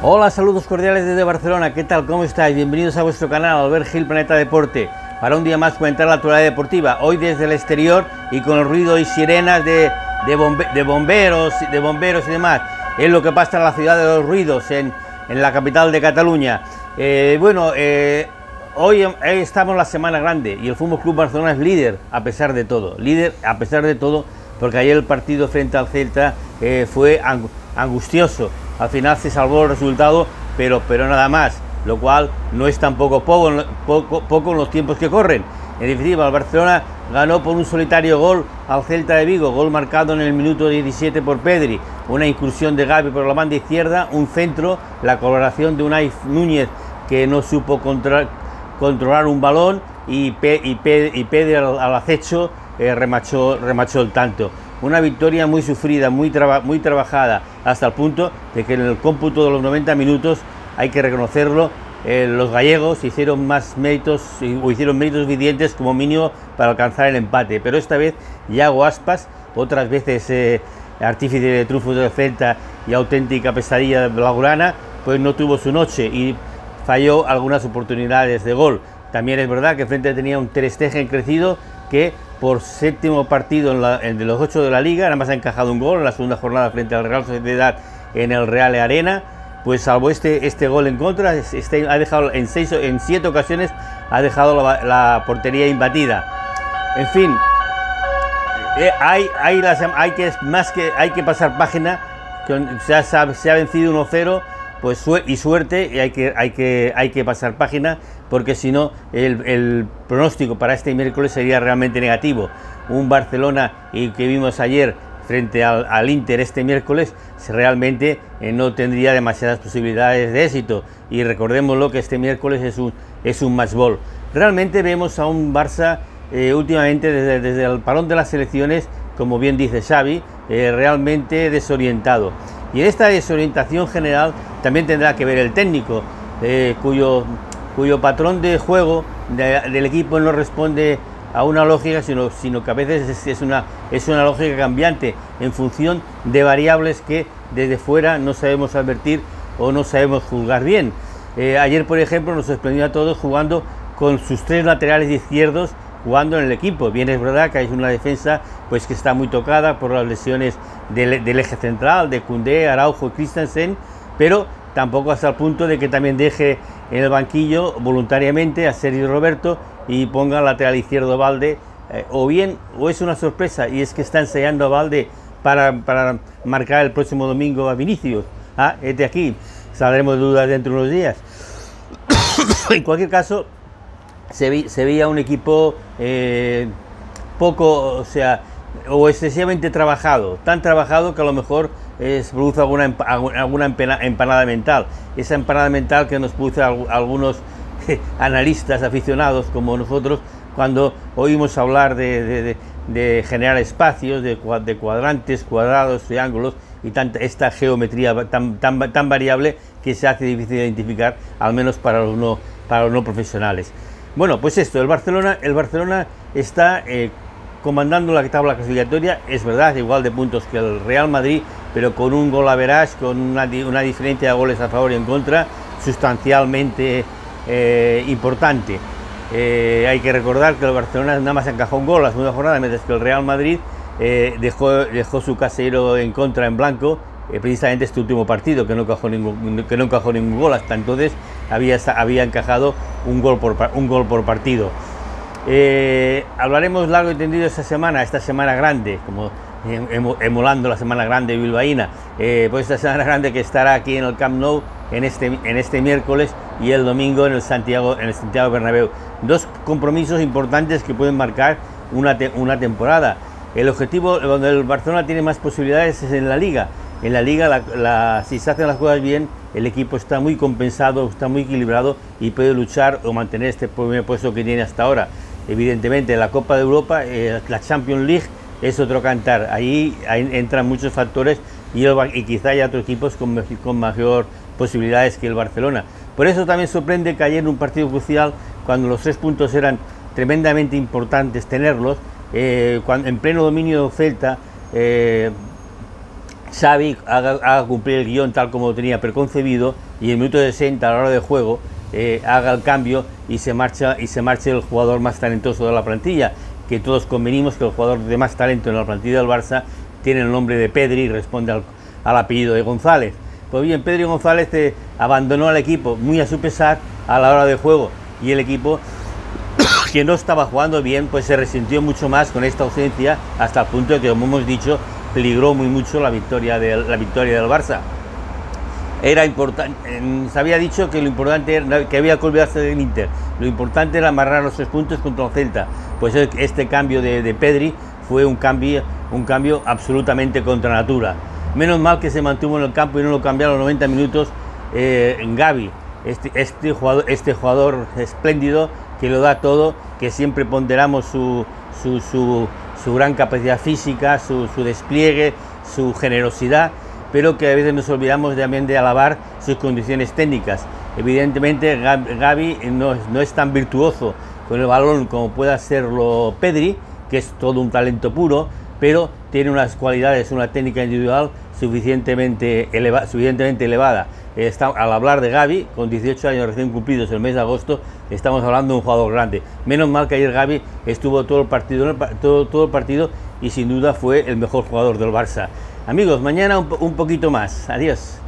Hola, saludos cordiales desde Barcelona. ¿Qué tal? ¿Cómo estáis? Bienvenidos a vuestro canal Albert Gil Planeta Deporte. Para un día más comentar la actualidad deportiva. Hoy desde el exterior y con el ruido y sirenas de, de, bomberos, de bomberos y demás. Es lo que pasa en la ciudad de los ruidos, en, en la capital de Cataluña. Eh, bueno, eh, hoy estamos en la semana grande y el Fútbol Club Barcelona es líder a pesar de todo. Líder a pesar de todo, porque ayer el partido frente al Celta eh, fue angustioso al final se salvó el resultado, pero, pero nada más, lo cual no es tampoco poco, poco, en los tiempos que corren. En definitiva, el Barcelona ganó por un solitario gol al Celta de Vigo, gol marcado en el minuto 17 por Pedri, una incursión de Gaby por la banda izquierda, un centro, la colaboración de Unai Núñez que no supo controlar un balón y, Pedri al, acecho eh, remachó el tanto una victoria muy sufrida, muy, muy trabajada, hasta el punto de que en el cómputo de los 90 minutos, hay que reconocerlo, eh, los gallegos hicieron más méritos, o hicieron méritos suficientes como mínimo para alcanzar el empate. Pero esta vez Yago Aspas, otras veces eh, artífice de trufos de Celta y auténtica pesadilla Blaugrana, pues no tuvo su noche y falló algunas oportunidades de gol. También es verdad que frente tenía un Ter crecido que por séptimo partido en, de los ocho de la liga, nada más ha encajado un gol en la segunda jornada frente al Real Sociedad en el Real Arena, pues salvo este, este gol en contra, este, ha dejado en, seis, en siete ocasiones ha dejado la, portería imbatida. En fin, eh, hay, hay, hay, que, más que, hay que pasar página, se ha, se ha vencido 1-0 pues y suerte hay que, hay que, pasar página porque si no el, pronóstico para este miércoles sería realmente negativo. Un Barcelona que vimos ayer frente al, Inter este miércoles realmente eh, no tendría demasiadas posibilidades de éxito y recordémoslo que este miércoles es un, match ball. Realmente vemos a un Barça eh, últimamente desde, desde, el parón de las selecciones, como bien dice Xavi, eh, realmente desorientado. Y en esta desorientación general también tendrá que ver el técnico, eh, cuyo, patrón de juego del equipo no responde a una lógica, sino, sino que a veces es, una, es una lógica cambiante en función de variables que desde fuera no sabemos advertir o no sabemos juzgar bien. Eh, ayer, por ejemplo, nos sorprendió a todos jugando con sus tres laterales izquierdos jugando en el equipo. Bien es verdad que hay una defensa pues que está muy tocada por las lesiones del, eje central, de Cundé, Araujo y Christensen, pero tampoco hasta el punto de que también deje en el banquillo voluntariamente a Sergio Roberto y ponga lateral izquierdo Valde, eh, o bien, o es una sorpresa y es que está ensayando a Valde para, para marcar el próximo domingo a Vinicius. Ah, este aquí, saldremos de dudas dentro de unos días. en cualquier caso, se, se veía un equipo eh, poco, o sea, o excesivamente trabajado, tan trabajado que a lo mejor es, produce alguna, empanada mental. Esa empanada mental que nos produce algunos analistas aficionados como nosotros cuando oímos hablar de, generar espacios, de, cuadrantes, cuadrados, triángulos y tanta, esta geometría tan, variable que se hace difícil de identificar, al menos para para los no profesionales. Bueno, pues esto, el Barcelona, el Barcelona está eh, comandando la tabla clasificatoria, es verdad, igual de puntos que el Real Madrid, pero con un gol a verás, con una, diferencia de goles a favor y en contra sustancialmente eh, importante. Eh, hay que recordar que el Barcelona nada más encajó un gol la segunda jornada, mientras que el Real Madrid dejó, su casero en contra en blanco precisamente este último partido, que no encajó ningún, que no encajó ningún gol. Hasta entonces había, había encajado un gol por, un gol por partido. Eh, hablaremos largo y tendido esta semana, esta semana grande, como em, emulando la semana grande bilbaína, eh, pues esta semana grande que estará aquí en el Camp Nou en este, en este miércoles y el domingo en el Santiago, en el Santiago Bernabéu. Dos compromisos importantes que pueden marcar una, una temporada. El objetivo donde el Barcelona tiene más posibilidades es en la Liga en la liga, si se hacen las cosas bien, el equipo está muy compensado, está muy equilibrado y puede luchar o mantener este primer puesto que tiene hasta ahora. Evidentemente, la Copa de Europa, eh, la Champions League es otro cantar. Ahí, entran muchos factores y, quizá haya otros equipos con, mayor posibilidades que el Barcelona. Por eso también sorprende que ayer en un partido crucial, cuando los tres puntos eran tremendamente importantes tenerlos, eh, en pleno dominio Celta, eh, Xavi haga, cumplir el guion tal como lo tenía preconcebido y en el minuto 60 a la hora de juego eh, haga el cambio y se marcha y se marche el jugador más talentoso de la plantilla, que todos convenimos que el jugador de más talento en la plantilla del Barça tiene el nombre de Pedri y responde al, apellido de González. Pues bien, Pedri González eh, abandonó al equipo muy a su pesar a la hora de juego y el equipo que no estaba jugando bien pues se resintió mucho más con esta ausencia hasta el punto de que como hemos dicho peligró muy mucho la victoria, de, la victoria del Barça. Era importante, se había dicho que lo importante era que había que olvidarse del Inter, lo importante era amarrar los tres puntos contra el Celta. Pues este cambio de, Pedri fue un cambio, un cambio absolutamente contra natura. Menos mal que se mantuvo en el campo y no lo cambiaron los 90 minutos eh, Gaby, este, este, jugador, este jugador espléndido que lo da todo, que siempre ponderamos su, su, su su gran capacidad física, su, despliegue, su generosidad, pero que a veces nos olvidamos también de alabar sus condiciones técnicas. Evidentemente Gaby no, no es tan virtuoso con el balón como pueda serlo Pedri, que es todo un talento puro, pero tiene unas cualidades, una técnica individual suficientemente, elevada al hablar de Gaby, con 18 años recién cumplidos el mes de agosto, estamos hablando de un jugador grande. Menos mal que ayer Gaby estuvo todo el partido, todo el partido y sin duda fue el mejor jugador del Barça. Amigos, mañana un poquito más. Adiós.